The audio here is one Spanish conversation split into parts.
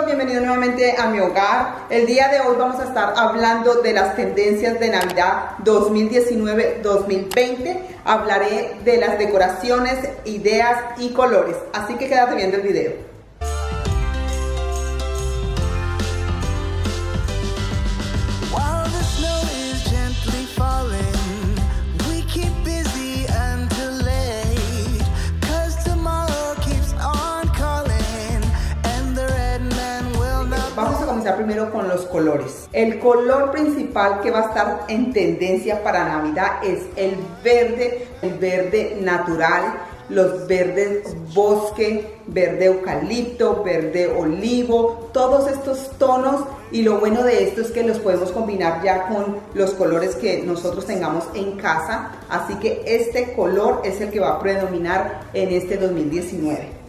bienvenidos nuevamente a mi hogar. El día de hoy vamos a estar hablando de las tendencias de Navidad 2019-2020. Hablaré de las decoraciones, ideas y colores, así que quédate viendo el video. El color principal que va a estar en tendencia para Navidad es el verde, el verde natural, los verdes bosque, verde eucalipto, verde olivo, todos estos tonos y lo bueno de esto es que los podemos combinar ya con los colores que nosotros tengamos en casa, así que este color es el que va a predominar en este 2019.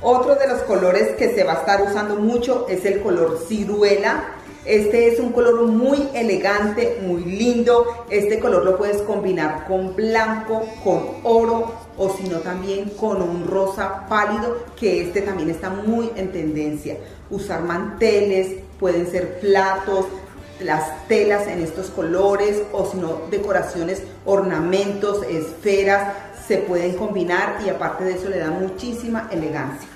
Otro de los colores que se va a estar usando mucho es el color ciruela. Este es un color muy elegante, muy lindo. Este color lo puedes combinar con blanco, con oro o si no también con un rosa pálido, que este también está muy en tendencia. Usar manteles, pueden ser platos, las telas en estos colores o si no decoraciones, ornamentos, esferas, se pueden combinar y aparte de eso le da muchísima elegancia.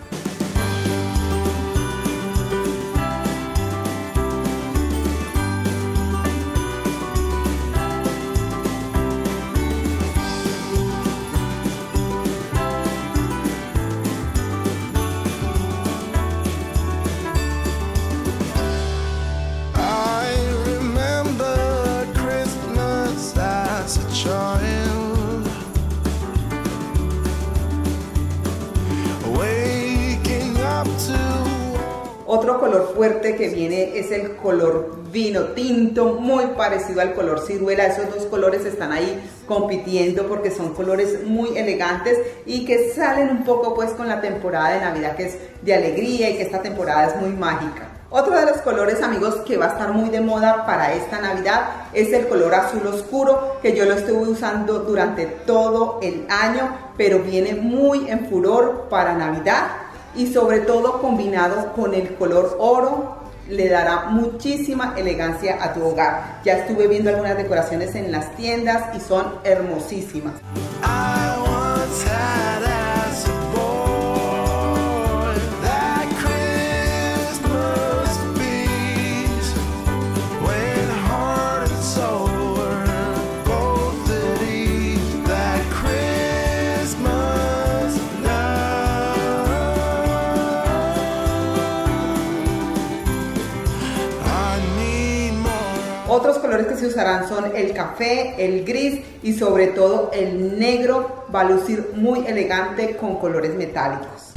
Color fuerte que viene es el color vino tinto, muy parecido al color ciruela. Esos dos colores están ahí compitiendo porque son colores muy elegantes y que salen un poco pues con la temporada de Navidad que es de alegría y que esta temporada es muy mágica. Otro de los colores amigos que va a estar muy de moda para esta Navidad es el color azul oscuro que yo lo estuve usando durante todo el año pero viene muy en furor para Navidad y sobre todo combinado con el color oro le dará muchísima elegancia a tu hogar. Ya estuve viendo algunas decoraciones en las tiendas y son hermosísimas. Otros colores que se usarán son el café, el gris y sobre todo el negro va a lucir muy elegante con colores metálicos.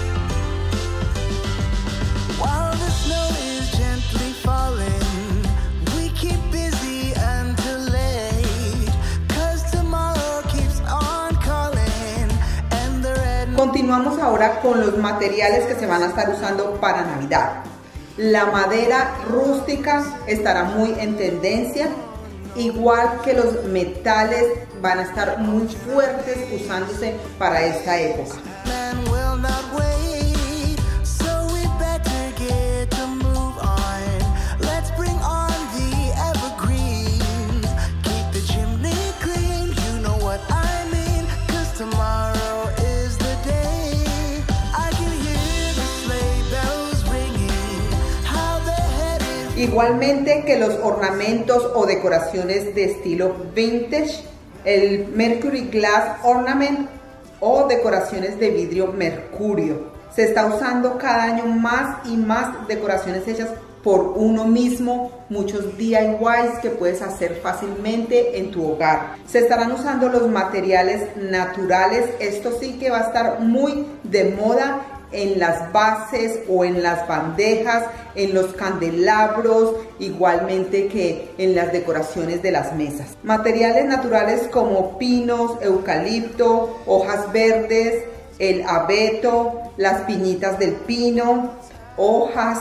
Continuamos ahora con los materiales que se van a estar usando para Navidad. La madera rústica estará muy en tendencia, igual que los metales van a estar muy fuertes usándose para esta época. Igualmente que los ornamentos o decoraciones de estilo vintage, el Mercury Glass Ornament o decoraciones de vidrio mercurio. Se está usando cada año más y más decoraciones hechas por uno mismo, muchos DIYs que puedes hacer fácilmente en tu hogar. Se estarán usando los materiales naturales, esto sí que va a estar muy de moda en las bases o en las bandejas, en los candelabros, igualmente que en las decoraciones de las mesas. Materiales naturales como pinos, eucalipto, hojas verdes, el abeto, las piñitas del pino, hojas.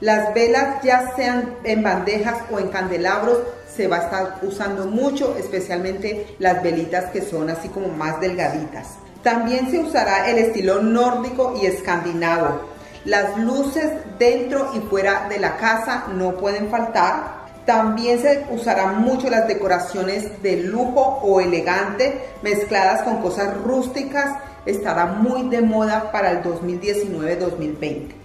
Las velas ya sean en bandejas o en candelabros se va a estar usando mucho, especialmente las velitas que son así como más delgaditas. También se usará el estilo nórdico y escandinavo. Las luces dentro y fuera de la casa no pueden faltar. También se usarán mucho las decoraciones de lujo o elegante mezcladas con cosas rústicas. Estará muy de moda para el 2019-2020.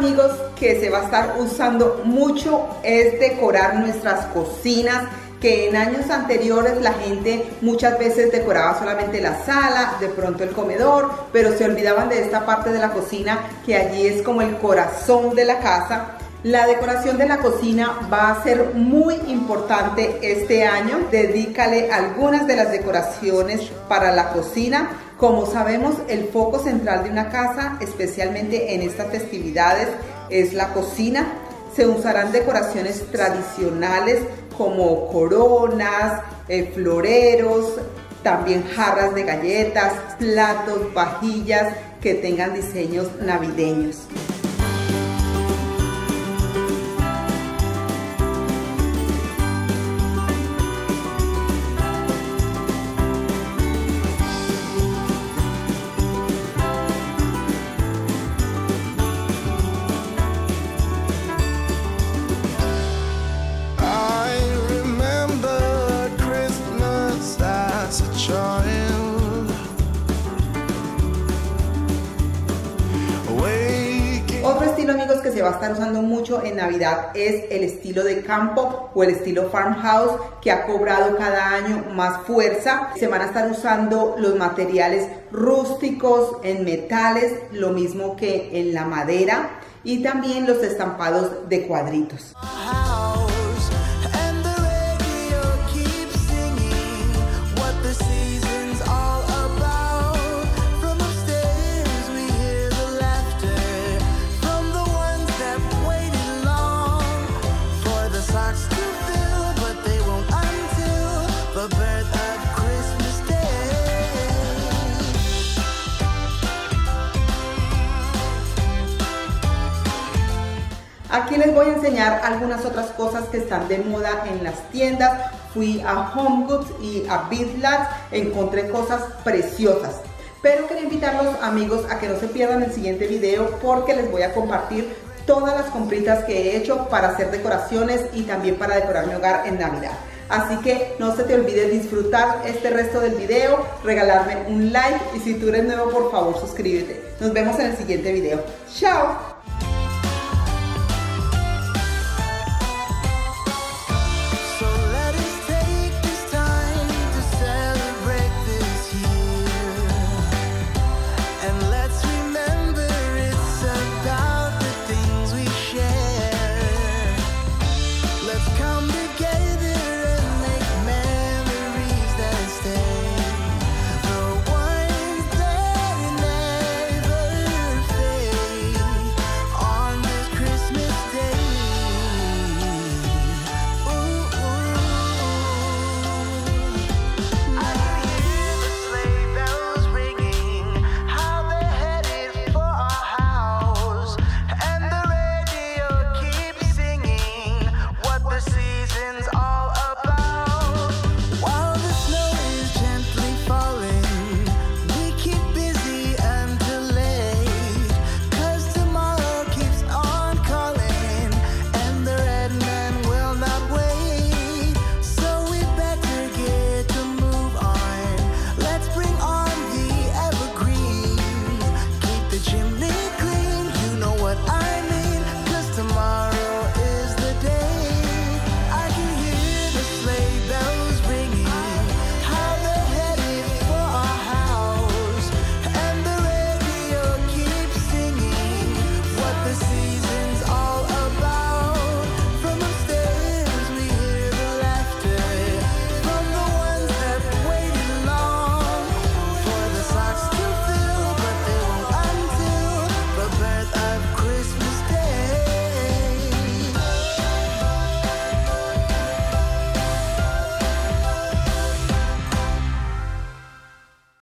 Amigos que se va a estar usando mucho es decorar nuestras cocinas que en años anteriores la gente muchas veces decoraba solamente la sala, de pronto el comedor, pero se olvidaban de esta parte de la cocina que allí es como el corazón de la casa. La decoración de la cocina va a ser muy importante este año. Dedícale algunas de las decoraciones para la cocina como sabemos, el foco central de una casa, especialmente en estas festividades, es la cocina. Se usarán decoraciones tradicionales como coronas, eh, floreros, también jarras de galletas, platos, vajillas que tengan diseños navideños. Va a estar usando mucho en Navidad es el estilo de campo o el estilo farmhouse que ha cobrado cada año más fuerza. Se van a estar usando los materiales rústicos en metales, lo mismo que en la madera y también los estampados de cuadritos. Aquí les voy a enseñar algunas otras cosas que están de moda en las tiendas. Fui a Home Goods y a Bitlads, encontré cosas preciosas. Pero quería invitarlos amigos a que no se pierdan el siguiente video porque les voy a compartir todas las compritas que he hecho para hacer decoraciones y también para decorar mi hogar en Navidad. Así que no se te olvide disfrutar este resto del video, regalarme un like y si tú eres nuevo por favor suscríbete. Nos vemos en el siguiente video. ¡Chao!